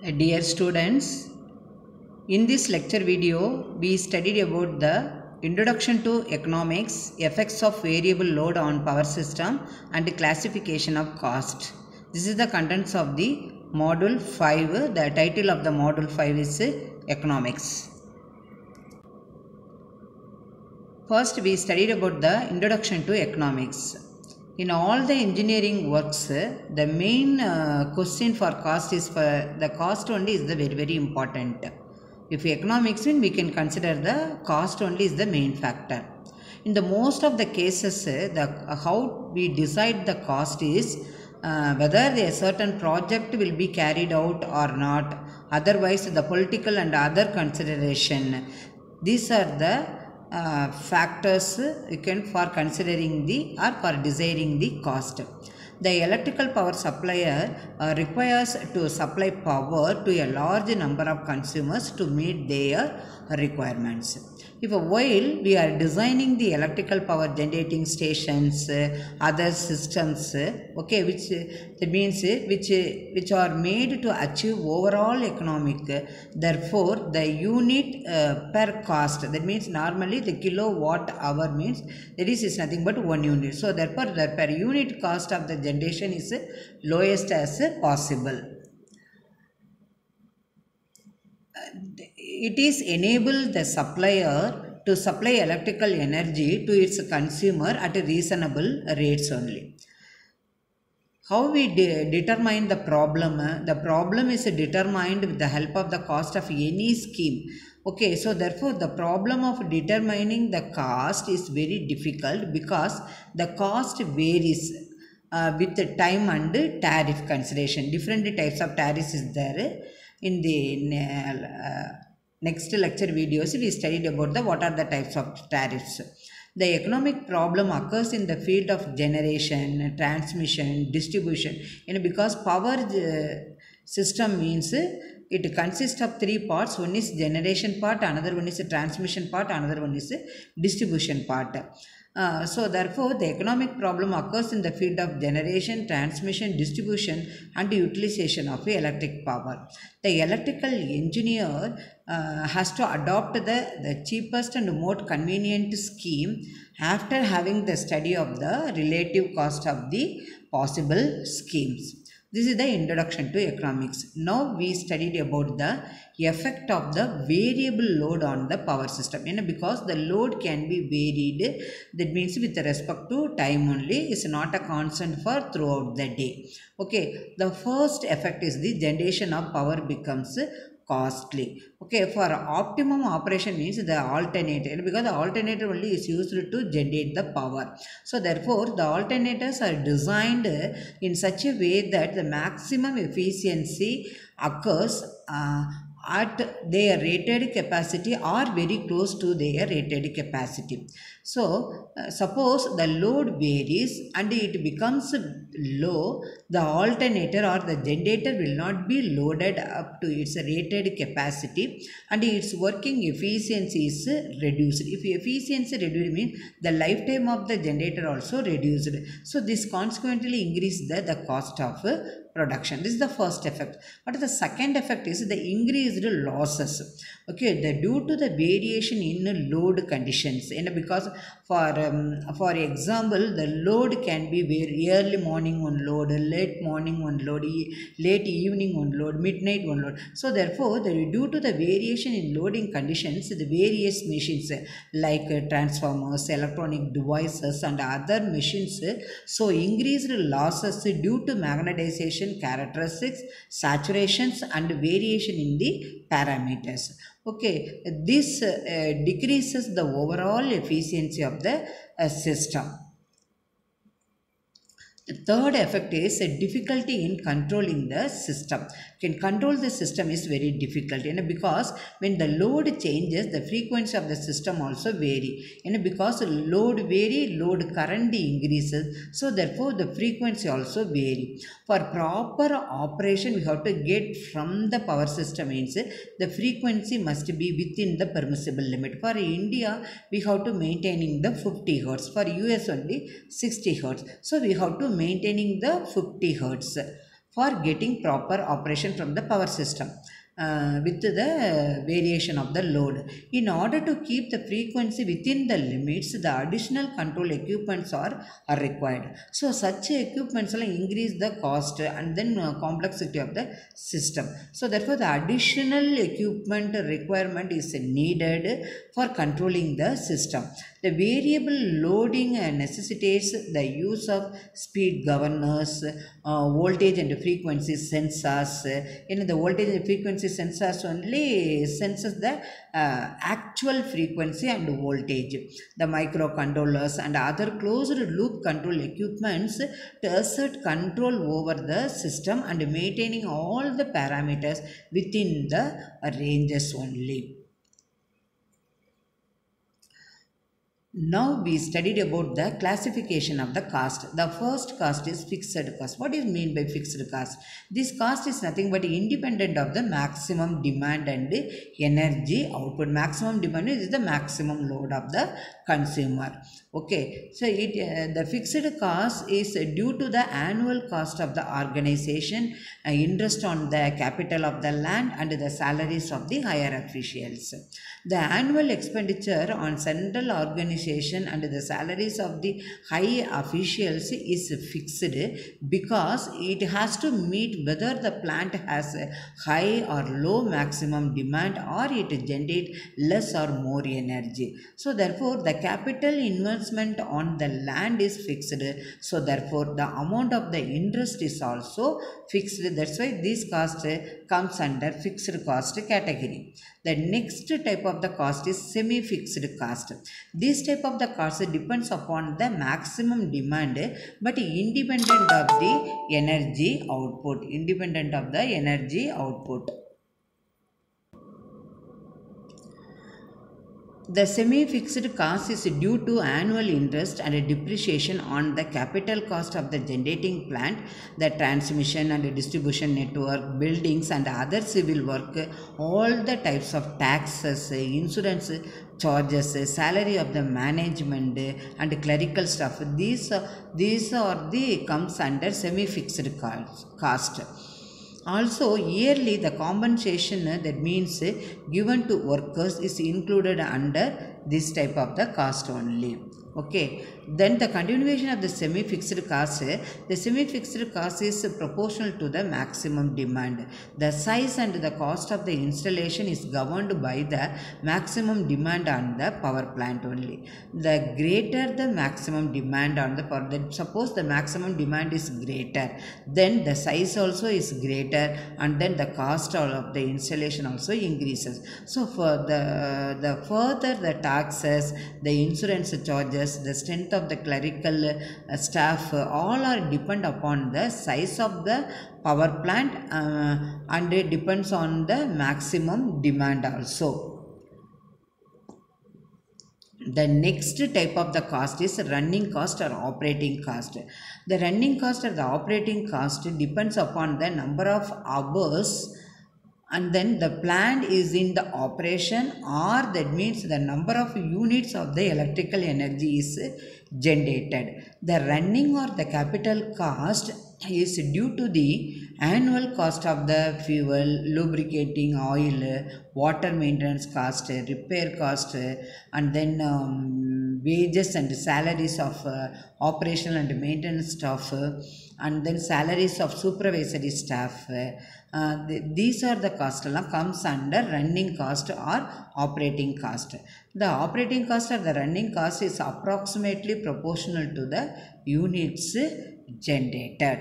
Dear students, in this lecture video, we studied about the introduction to economics, effects of variable load on power system, and classification of cost. This is the contents of the module 5. The title of the module 5 is economics. First, we studied about the introduction to economics. In all the engineering works, uh, the main uh, question for cost is for the cost only is the very very important. If economics mean we can consider the cost only is the main factor. In the most of the cases, uh, the how we decide the cost is uh, whether a certain project will be carried out or not. Otherwise, the political and other consideration. These are the uh, factors you can for considering the or for desiring the cost. The electrical power supplier uh, requires to supply power to a large number of consumers to meet their requirements. If while we are designing the electrical power generating stations, uh, other systems, uh, okay, which uh, that means which which are made to achieve overall economic. therefore, the unit per cost that means normally the kilowatt hour means that is is nothing but one unit. So therefore, the per unit cost of the generation is lowest as possible. It is enable the supplier to supply electrical energy to its consumer at a reasonable rates only. How we de- determine the problem? The problem is determined with the help of the cost of any scheme. Okay so therefore the problem of determining the cost is very difficult because the cost varies uh, with the time and tariff consideration. Different types of tariffs is there in the uh, next lecture videos we studied about the what are the types of tariffs. The economic problem occurs in the field of generation transmission distribution. You know because power uh, system means it consists of three parts. One is generation part another one is transmission part another one is distribution part uh, so therefore the economic problem occurs in the field of generation transmission distribution and utilization of electric power. The electrical engineer uh, has to adopt the, the cheapest and most convenient scheme after having the study of the relative cost of the possible schemes this is the introduction to economics. Now we studied about the effect of the variable load on the power system. You know because the load can be varied. That means with respect to time only is not a constant for throughout the day. Okay the first effect is the generation of power becomes costly. Okay for optimum operation means the alternator. Because the alternator only is used to generate the power. So therefore the alternators are designed in such a way that the maximum efficiency occurs uh, at their rated capacity or very close to their rated capacity. So, uh, suppose the load varies and it becomes low, the alternator or the generator will not be loaded up to its rated capacity and its working efficiency is reduced. If efficiency reduced means the lifetime of the generator also reduced. So, this consequently increases the, the cost of production. This is the first effect. But the second effect is the increased losses. Okay, the due to the variation in load conditions. And because for um, for example, the load can be very early morning one load, late morning one load, late evening one load, midnight one load. So therefore, the due to the variation in loading conditions, the various machines like uh, transformers, electronic devices, and other machines, so increased losses due to magnetization characteristics, saturations, and variation in the parameters. Okay, this uh, decreases the overall efficiency of the uh, system. The third effect is a difficulty in controlling the system. Can control the system is very difficult, you know, because when the load changes, the frequency of the system also vary. You know, because load vary, load current increases, so therefore the frequency also vary. For proper operation, we have to get from the power system means the frequency must be within the permissible limit. For India, we have to maintaining the 50 hertz. For US only 60 hertz. So we have to maintaining the 50 hertz for getting proper operation from the power system. Uh, with the variation of the load. In order to keep the frequency within the limits, the additional control equipments are, are required. So, such equipments will increase the cost and then uh, complexity of the system. So, therefore, the additional equipment requirement is needed for controlling the system. The variable loading necessitates the use of speed governors, uh, voltage and frequency sensors. In the voltage and frequency sensors only senses the uh, actual frequency and voltage. The microcontrollers and other closed loop control equipments to assert control over the system and maintaining all the parameters within the ranges only. Now we studied about the classification of the cost. The first cost is fixed cost. What is mean by fixed cost? This cost is nothing but independent of the maximum demand and energy output. Maximum demand is the maximum load of the consumer. Okay, so it uh, the fixed cost is due to the annual cost of the organization, uh, interest on the capital of the land, and the salaries of the higher officials. The annual expenditure on central organization and the salaries of the high officials is fixed because it has to meet whether the plant has a high or low maximum demand or it generate less or more energy. So therefore the capital investment on the land is fixed. So therefore the amount of the interest is also fixed. That's why this cost comes under fixed cost category. The next type of the cost is semi-fixed cost. This type of the cost depends upon the maximum demand but independent of the energy output. Independent of the energy output. The semi-fixed cost is due to annual interest and depreciation on the capital cost of the generating plant, the transmission and distribution network, buildings and other civil work, all the types of taxes, insurance charges, salary of the management and clerical staff. These, these are the comes under semi-fixed cost also yearly the compensation uh, that means uh, given to workers is included under this type of the cost only okay. Then the continuation of the semi fixed cost the semi fixed cost is proportional to the maximum demand. The size and the cost of the installation is governed by the maximum demand on the power plant only. The greater the maximum demand on the power then suppose the maximum demand is greater then the size also is greater and then the cost of the installation also increases. So for the the further the taxes the insurance charges the strength of the clerical uh, staff uh, all are depend upon the size of the power plant uh, and it depends on the maximum demand also. The next type of the cost is running cost or operating cost. The running cost or the operating cost depends upon the number of hours and then the plant is in the operation or that means the number of units of the electrical energy is generated. The running or the capital cost is due to the annual cost of the fuel, lubricating oil, water maintenance cost, repair cost and then um, wages and salaries of uh, operational and maintenance staff and then salaries of supervisory staff. Uh, th these are the cost comes under running cost or operating cost. The operating cost or the running cost is approximately proportional to the units generated.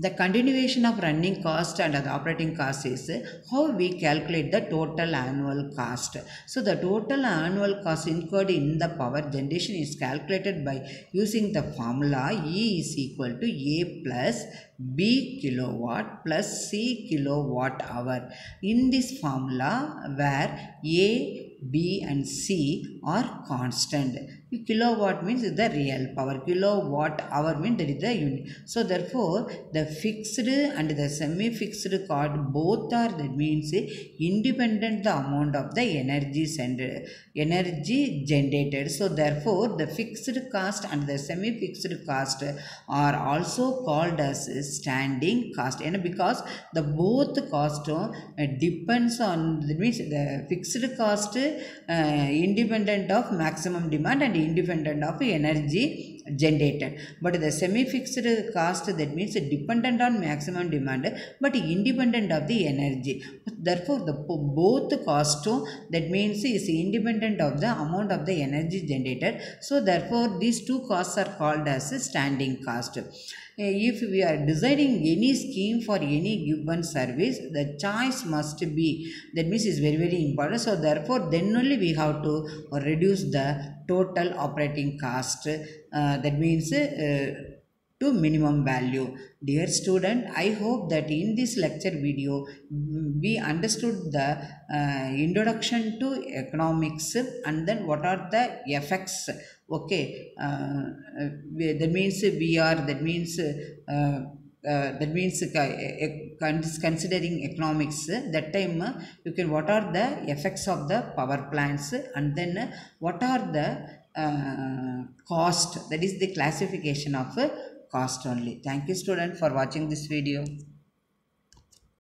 The continuation of running cost and the operating cost is how we calculate the total annual cost. So the total annual cost incurred in the power generation is calculated by using the formula E is equal to A plus B kilowatt plus C kilowatt hour. In this formula where A, B and C are constant. Kilowatt means the real power. Kilowatt hour means that is the unit. So therefore the fixed and the semi fixed cost both are that means independent the amount of the energy send energy generated. So therefore the fixed cost and the semi fixed cost are also called as standing cost. And because the both cost uh, depends on that means the fixed cost uh, independent of maximum demand and independent of energy generated. But the semi fixed cost that means dependent on maximum demand but independent of the energy. Therefore the both cost that means is independent of the amount of the energy generated. So therefore these two costs are called as standing cost if we are designing any scheme for any given service the choice must be that means is very very important. So therefore then only we have to reduce the total operating cost. Uh, that means uh, to minimum value. Dear student i hope that in this lecture video we understood the uh, introduction to economics and then what are the effects okay uh, uh, that means we are that means uh, uh, that means considering economics that time you can what are the effects of the power plants? And then what are the cost? That is the classification of cost only. Thank you student for watching this video